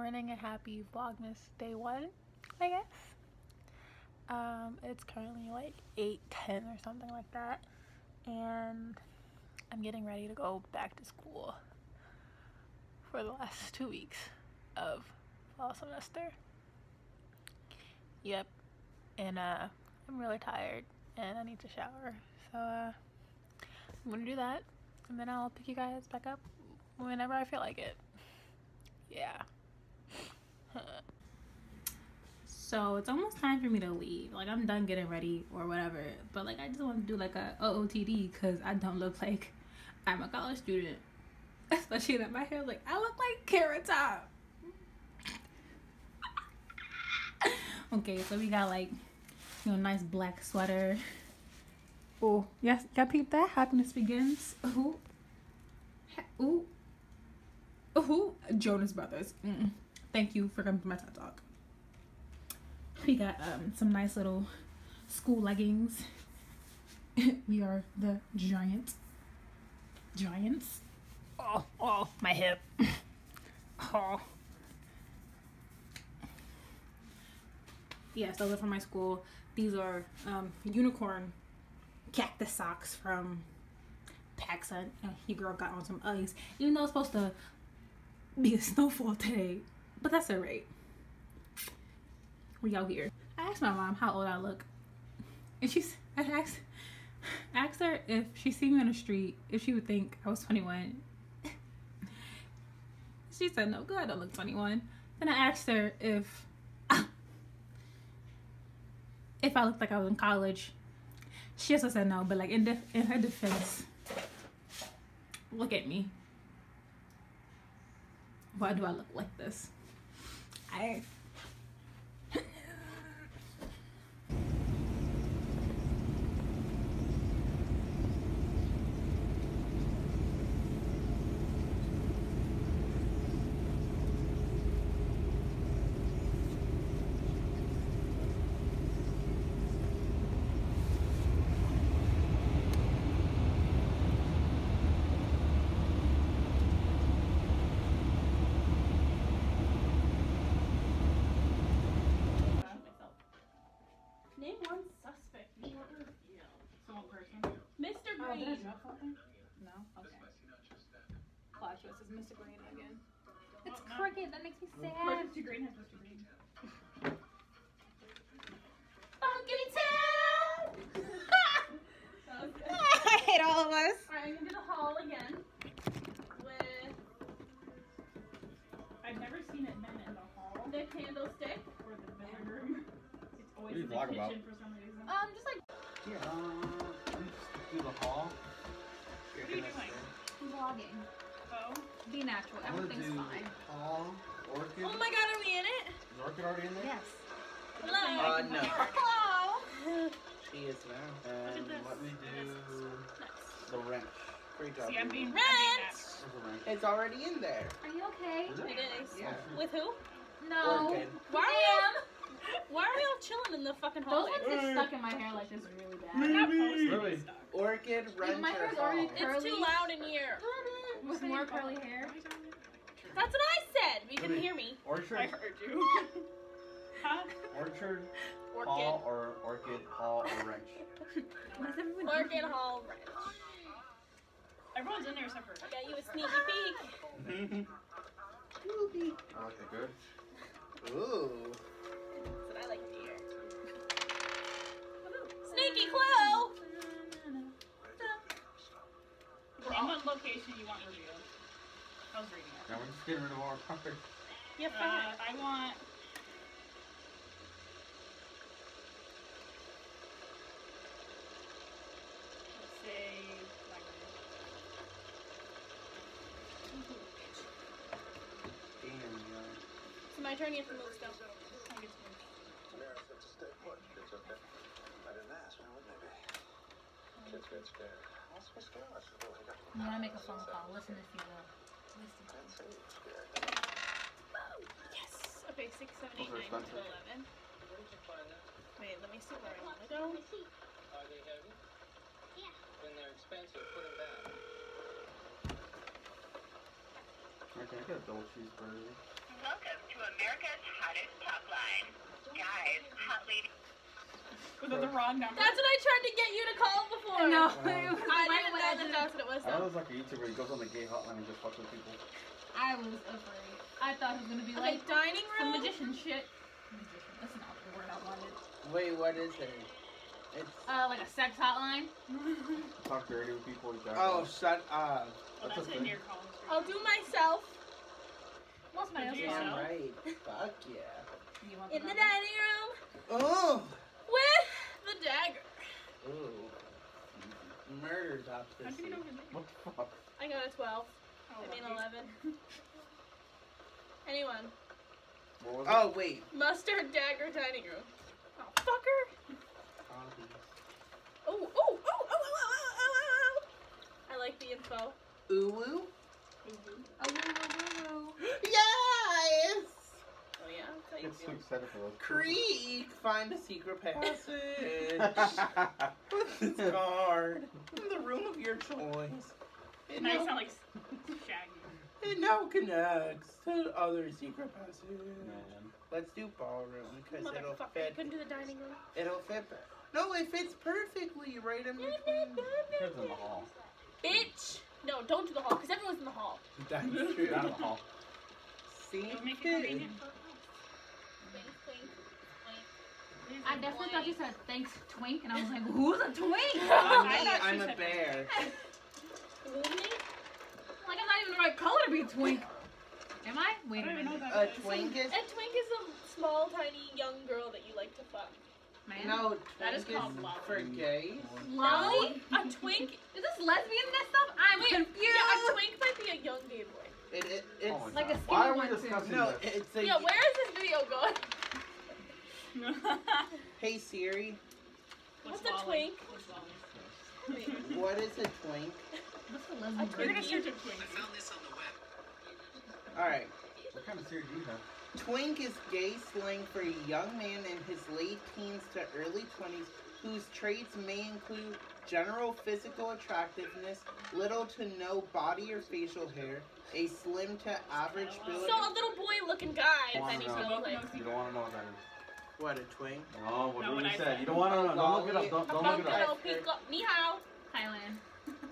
morning and happy Vlogmas day one, I guess. Um, it's currently like 8 10 or something like that, and I'm getting ready to go back to school for the last two weeks of fall semester. Yep, and uh, I'm really tired and I need to shower, so uh, I'm gonna do that, and then I'll pick you guys back up whenever I feel like it. Yeah. So it's almost time for me to leave. Like I'm done getting ready or whatever. But like I just want to do like a OOTD because I don't look like I'm a college student. Especially that my hair like I look like Carrot Top. okay, so we got like you know nice black sweater. Oh yes, y'all peep that? Happiness begins. Ooh, ooh, ooh. Jonas Brothers. Mm-mm. Thank you for coming to my TED Talk. We got um, some nice little school leggings. we are the giant giants. Oh, oh, my hip. Oh. Yes, those are from my school. These are um, unicorn cactus socks from PacSun. Your girl got on some Uggs. Even though it's supposed to be a snowfall today. But that's alright. We out here. I asked my mom how old I look. And she's I asked asked her if she see me on the street, if she would think I was 21. she said, no, good, I don't look 21. Then I asked her if if I looked like I was in college. She also said no, but like in, in her defense, look at me. Why do I look like this? I Name one suspect. You want to reveal. Someone person. Mr. Oh, did I Green. drop something? No? Okay. Flash this is Mr. Green again. It's crooked. that makes me sad. Mr. Green has Mr. Green. Bunkity town! That was good. I hate all of us. Alright, I'm gonna do the hall again. With I've never seen it done in the hall the candlestick. or the bedroom. It's always What do you in the kitchen about? for some reason. Um, just like Yeah. Let me just do the hall. What are you doing? vlogging. Oh. Be natural. Everything's fine. hall, orchid. Oh my god, are we in it? Is orchid already in there? Yes. Hello. Uh, no. Hello. She is now. And this? let me do the wrench. Great job. See, I'm being Ruby. Rent. There's a wrench. It's already in there. Are you okay? Is It is. Yeah. With who? No. No. Orchid. Why are we all, Why are we all chilling in the fucking hallway? Those ones get stuck in my hair like this really bad. Maybe. I'm not Really? this stuff. Orchid Renter my hair's already curly. It's too loud in here. With more curly hair. That's what I said. You didn't hear me. Orchard. I heard you. huh? Orchard. Orchid. Hall or orchid hall or wrench. What is everyone Orchid Hall Ranch. Everyone's in there except for. I got you a sneaky peek. Scooby. I like that good. Ooh. Name location you want revealed. I was reading it. Now we're just getting rid of all our cards. Yeah, Uh, I want. Let's say. library. Damn, yeah. So my turn. You have to move still. I guess we're- I'm gonna make a phone call. Listen if you will. Yes. Okay. Six, seven, eight, Those are nine, expensive. ten, eleven. Wait. Let me see where I want to go. Are they heavy? Yeah. When they're expensive, put them back. Okay, I got a double cheeseburger. Welcome to America's hottest talk line. Guys, hot lady. Was that the wrong number? That's what I tried to get you to call before. No, Wow. I didn't know that did that's what it was. I know though. there's like a YouTuber. He goes on the gay hotline and just fucks with people. I was afraid. I thought it was gonna be Okay, like dining room, some room. magician shit. Magician. That's not the word I wanted. Wait, what is it? It's Uh, like a sex hotline. Talk dirty with people. Exactly. oh, shut up. Well, That's that's a in thing. I'll do myself Most my else Do. Damn right. Fuck yeah. You want in the some? dining room Oh dagger. Ooh. murders top this. How you know What the fuck? I got a 12. Oh, I mean 11. Anyone? oh, it? wait. Mustard dagger dining room. Oh, fucker. Oh oh, oh, oh, oh, oh, oh, oh, oh, oh, I like the info. Ooh, ooh. Mm -hmm. Oh, woo, woo, woo, woo. yes! Yeah? That's how you It's too feel. excited for those. Creek, find a secret passage. Put this card in the room of your choice. It Now you sound like s- Shaggy. it now connects to other secret passage. Man. Let's do ballroom because it'll Motherfucker, you fit. couldn't do the dining room. It'll fit. No, it fits perfectly right in between. Kids in the hall. Bitch! No, don't do the hall, because everyone's in the hall. That's true. Down the hall. See, It'll make it convenient for us. I definitely thought you said thanks twink, and I was like, who's a twink? I'm, I me, I'm a said- bear. Woolly? Like I'm not even the right color to be a twink. Am I? Wait I a don't even know minute. A that is. twink is A twink is a small, tiny, young girl that you like to fuck. Man. no. That is called love. for gays. Lolly? A twink? Is this lesbian and that stuff? I'm Wait, confused. Yeah, a twink might be a young gay boy. It, it oh, it's Oh my Like a God. skinny Why are we one, too. discussing no, this? it's a. Yeah, where is this video going? Hey Siri, What's a twink? What's Wally? Wait, what is a twink? What's a lesbian? We're version? gonna search a twink. All right. What kind of Siri do you have? Twink is gay slang for a young man in his late teens to early 20s whose traits may include general physical attractiveness, little to no body or facial hair, a slim to average build. So a little boy looking guy, Wanna and he's know. gonna like. You don't want to know what that is. What a twink? No, what, No, what what you I said. said. You don't want to know. Don't look it up. Don't, don't look it up. pick up. Ni hao. Thailand.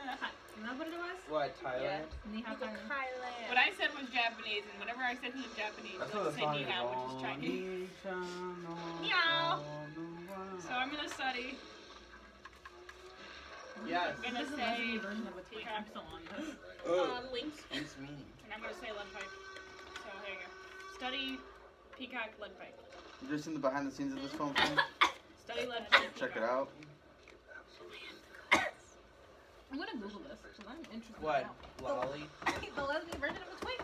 Hi- Is that what it was? What Thailand? Ni hao Thailand. Thailand. What I said was Japanese, and whenever I said he was Japanese, That's I what would the say song ni hao, which is Chinese. Meow. So I'm gonna study. Yes. I'm gonna This is a say lesbian version of a twink. I'm still on this. Oh, Um, Link. excuse me. and I'm gonna say lead pipe. So there you go. Study peacock lead pipe. You just seen the behind the scenes of this film thing? Study lead pipe. Check it out. I'm gonna Google this because I'm interested. What? now. Lolly? the lesbian version of a twink.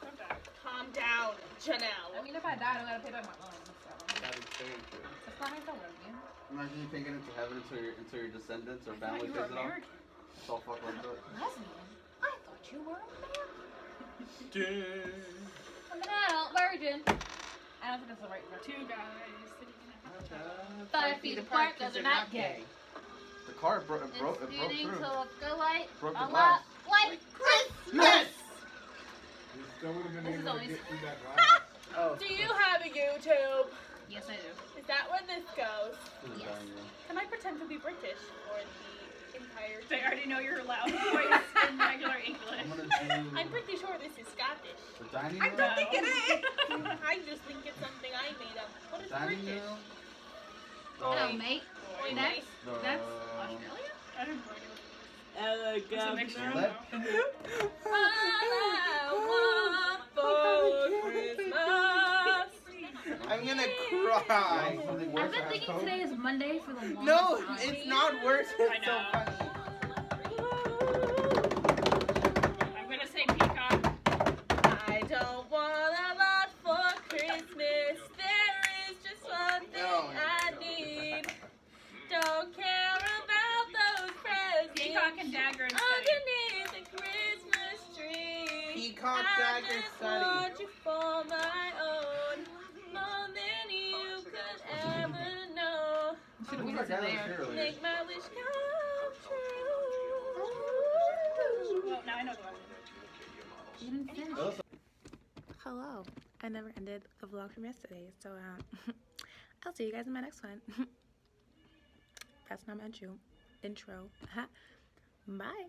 Come back. Calm down, Janel. I mean, if I die, I don't gotta pay back my loan. So That is very true. that's not my fault, lesbian. Imagine you taking it to heaven until your, until your descendants or I family you were takes it off. American. It's all fucked like that. Lesbian? I thought you were a man. Dun. I'm an adult virgin. I don't think that's the right version. Two guys sitting in a hot. Five feet apart, 'cause they're not gay. The car bro- it broke, it broke Disputing through. to look alike, Broke a the lot glass. like Yes! Still would have been This is able to always- get through that glass. Oh, Do you have a YouTube? Yes, I do. Is that where this goes? Yes. Can I pretend to be British for the entire They already know your loud voice in regular English. I'm I'm pretty sure this is Scottish. the dining I don't think it is. I just think it's something I made up. What is Dining British? room. Hello, The, mate. Oi, That's- mate. the, That's Australia? I don't know. Ella It's a mixture of Let- them. All I want for Christmas. I'm gonna cry. I've been thinking today is Monday for the longest No, time. it's not worse. I It's so know. funny. I'm gonna say peacock. I don't want a lot for Christmas. There is just one thing No. I need. Don't care about those presents Peacock and dagger and study. underneath the Christmas tree. Peacock I dagger just study. want you for my own, Should Who's we that listen guy that was there? here earlier? Make my wish come true. Well, now I know the one. You didn't finish. Hello. I never ended the vlog from yesterday. So um, I'll see you guys in my next one. That's not my intro. Intro. Bye.